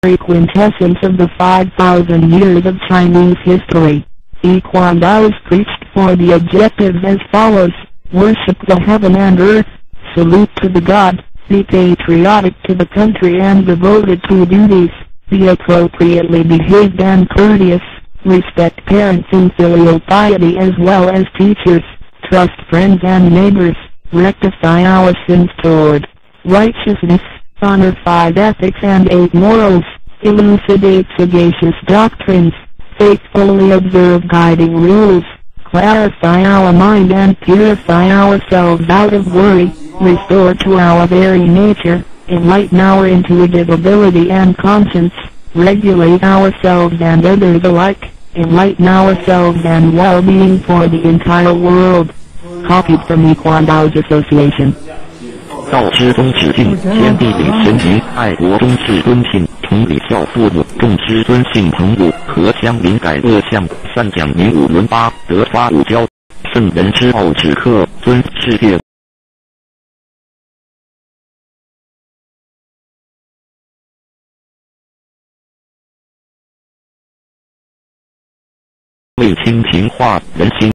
quintessence of the 5,000 years of Chinese history. Equan is preached for the objectives as follows. Worship the heaven and earth. Salute to the God. Be patriotic to the country and devoted to duties. Be appropriately behaved and courteous. Respect parents in filial piety as well as teachers. Trust friends and neighbors. Rectify our sins toward righteousness. Honor five ethics and eight morals. Elucidate sagacious doctrines. Faithfully observe guiding rules. Clarify our mind and purify ourselves out of worry. Restore to our very nature. Enlighten our intuitive ability and conscience. Regulate ourselves and others alike. Enlighten ourselves and well-being for the entire world. Copied from I-Kuan Tao's Association. 道之宗旨敬，天地礼神明，爱国忠志敦信，同礼孝父母，重之尊信朋友，和乡邻改恶向，善讲明五伦八德发五交，圣人之奥止克，尊世界。为亲情化人心。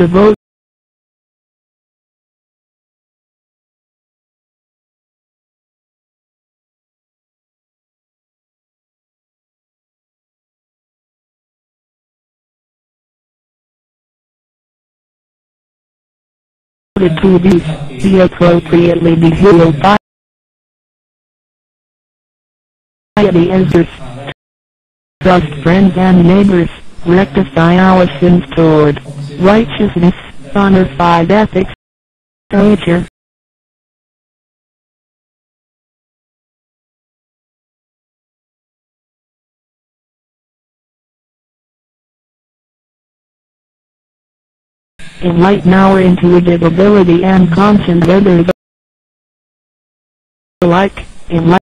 Devote to these, be appropriately behaved by the answers. Trust friends and neighbors, rectify our sins toward righteousness, honor five ethics, nature. Enlighten our intuitive ability and conscience others alike. Enlighten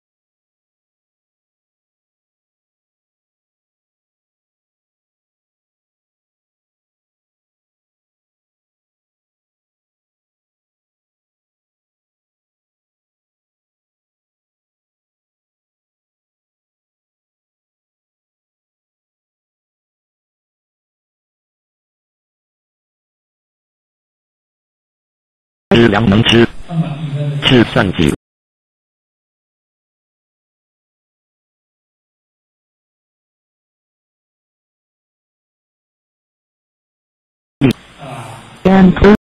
知良能知，知善举。嗯，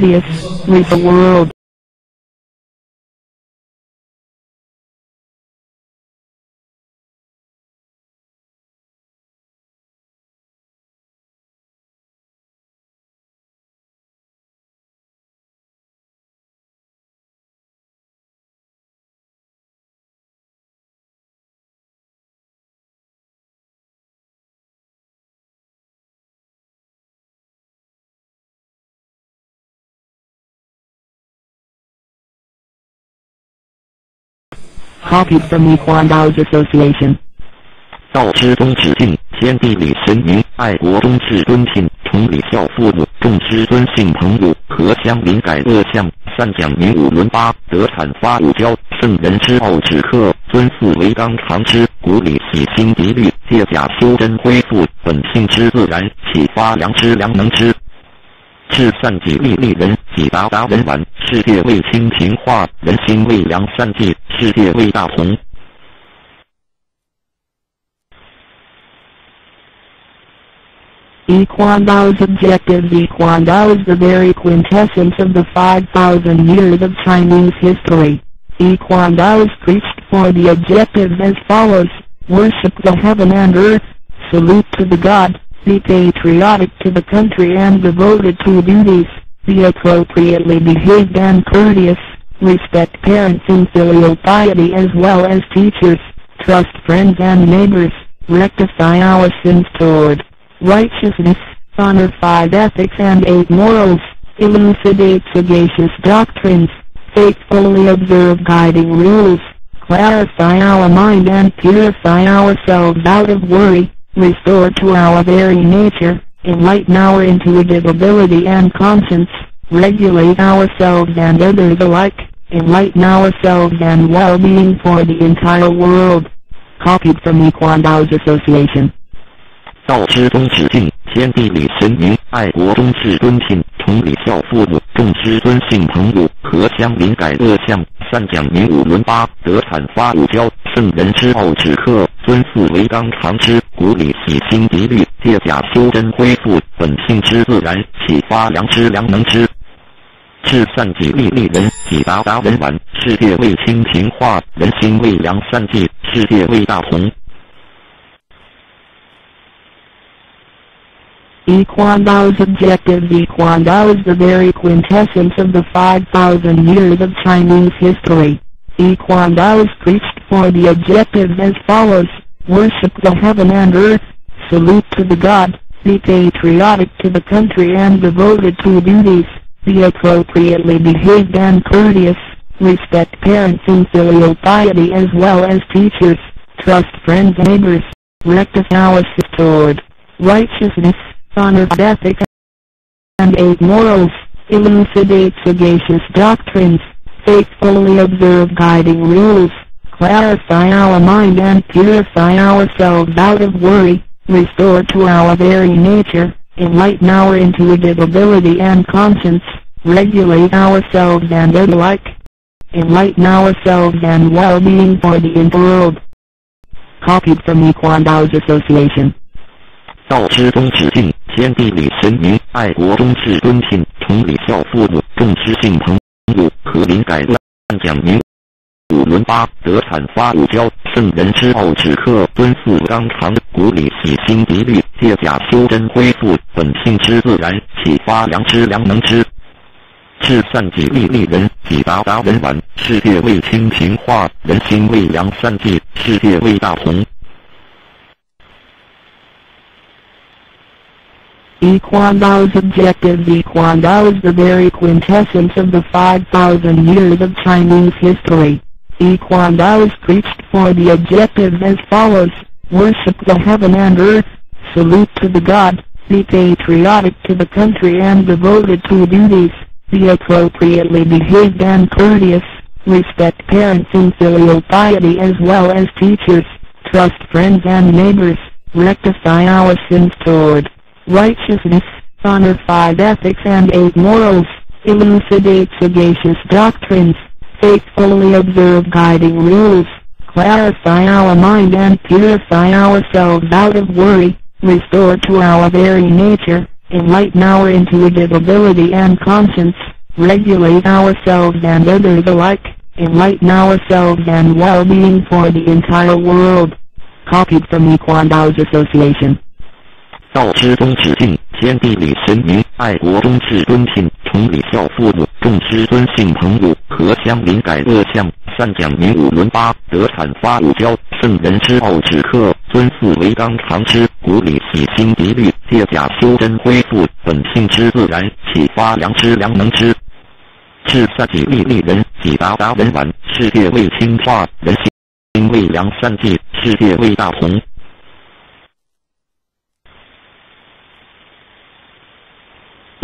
courteous. with the world. Copied from Equan Tao's Association. 道之宗旨敬，天地礼神明，爱国忠志敦信，崇礼孝父母，重之尊信朋友，和乡邻改恶向，善讲明五伦八德阐发五交，圣人之奥止克，尊父为纲常之，古礼洗心涤虑，借假修真恢复本性之自然，启发良知良能之。是算计利利人，己达达人玩，世界为亲情化，人心为良善计，世界为大同。I-Kuan Tao's objectives I-Kuan Tao is the very quintessence of the 5,000 years of Chinese history. I-Kuan Tao is preached for the objective as follows, worship the heaven and earth, salute to the God, be patriotic to the country and devoted to duties, be appropriately behaved and courteous, respect parents in filial piety as well as teachers, trust friends and neighbors, rectify our sins toward righteousness, honor five ethics and eight morals, elucidate sagacious doctrines, faithfully observe guiding rules, clarify our mind and purify ourselves out of worry, restore to our very nature, enlighten our intuitive ability and conscience, regulate ourselves and others alike, enlighten ourselves and well-being for the entire world. Copied from Equandao's Association. 道之宗旨敬，天地礼神明，爱国忠志敦信，同理孝父母，重之尊信朋友，和乡邻改恶向，善讲明五伦八德，阐发五教， 圣人之奥止克，尊父为纲常之，古礼喜心涤律，借假修真，恢复本性之自然，启发良知良能之。至善己利利人，己达达人晚，世界为清平化，人心为良善济，世界为大同。Equandao's objectives Equandao is the very quintessence of the 5,000 years of Chinese history. I-Kuan Tao is preached for the objectives as follows. Worship the heaven and earth, salute to the god, be patriotic to the country and devoted to duties, be appropriately behaved and courteous, respect parents in filial piety as well as teachers, trust friends and neighbors, rectify our toward righteousness, honor ethics, and eight morals, elucidate sagacious doctrines, faithfully observe guiding rules, clarify our mind and purify ourselves out of worry, restore to our very nature, enlighten our intuitive ability and conscience, regulate ourselves and other alike, enlighten ourselves and well-being for the entire world. Copied from Equandao's Association. 道之宗旨敬，天地礼神明，爱国忠志敦信，同理孝父母，重知信朋 五，和邻改恶，善讲明五伦八德，产发五教，圣人之后止克，尊四纲常，古礼喜心涤律，借假修真，恢复本性之自然，启发良知良能之。至善己利利人，己达达人完，世界为清平化，人心为良善济，世界为大同。I-Kuan Tao's objective I-Kuan Tao is the very quintessence of the 5,000 years of Chinese history. I-Kuan Tao is preached for the objectives as follows. Worship the heaven and earth, salute to the god, be patriotic to the country and devoted to duties, be appropriately behaved and courteous, respect parents in filial piety as well as teachers, trust friends and neighbors, rectify our sins toward righteousness, honor five ethics and eight morals, elucidate sagacious doctrines, faithfully observe guiding rules, clarify our mind and purify ourselves out of worry, restore to our very nature, enlighten our intuitive ability and conscience, regulate ourselves and others alike, enlighten ourselves and well-being for the entire world. Copied from I-Kuan Tao's Association. 道之宗旨敬，天地礼神明，爱国忠志敦信，崇礼孝父母，重师尊信朋友，和乡邻改恶向，善讲明五伦八德，阐发五教，圣人之奥止克，尊父为纲常之，古礼喜心涤虑，借假修真，恢复本性之自然，启发良知良能之。至善己利利人，己达达人晚，世界为清化，人心为良善济，世界为大同。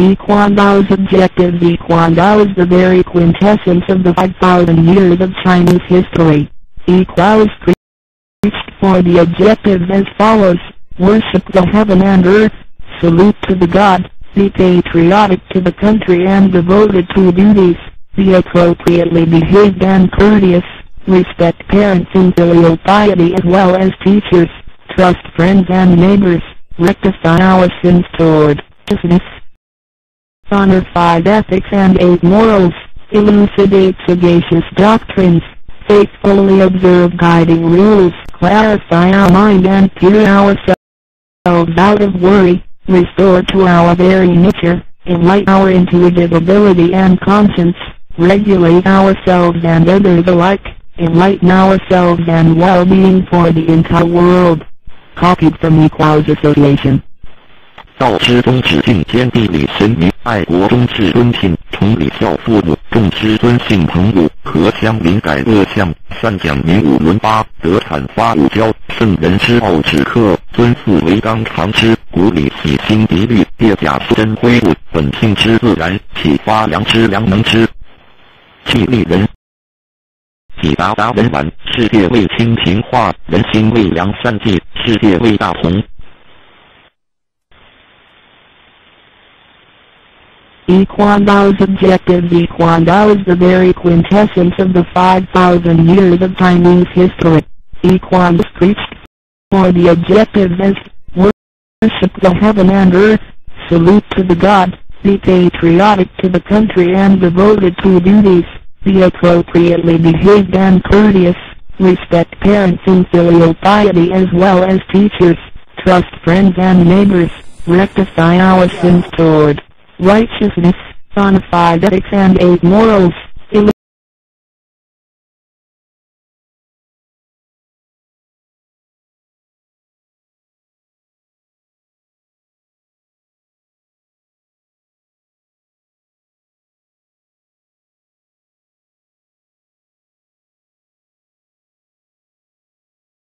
I-Kuan Tao's objective I-Kuan Tao is the very quintessence of the 5,000 years of Chinese history. I-Kuan Tao preached for the objectives as follows. Worship the heaven and earth, salute to the god, be patriotic to the country and devoted to duties, be appropriately behaved and courteous, respect parents in filial piety as well as teachers, trust friends and neighbors, rectify our sins toward righteousness, honor five ethics and eight morals, elucidate sagacious doctrines, faithfully observe guiding rules, clarify our mind and pure ourselves out of worry, restore to our very nature, enlighten our intuitive ability and conscience, regulate ourselves and others alike, enlighten ourselves and well-being for the entire world. Copied from Equals Association. 道之宗旨敬天地礼神明，爱国忠志敦信，崇礼孝父母，重之尊信朋友，和乡邻改恶向，善讲明五伦八德，阐发五教，圣人之道止克，尊父为纲常之，古礼喜心涤虑，列甲真恢复，本性之自然，启发良知良能之，气力人。体达达人晚，世界为清平化，人心为良善济，世界为大同。I-Kuan Tao's objective I-Kuan Tao is the very quintessence of the 5,000 years of Chinese history. I-Kuan Tao preached for the objective as worship the heaven and earth, salute to the God, be patriotic to the country and devoted to duties, be appropriately behaved and courteous, respect parents in filial piety as well as teachers, trust friends and neighbors, rectify our sins toward righteousness, five ethics and eight morals.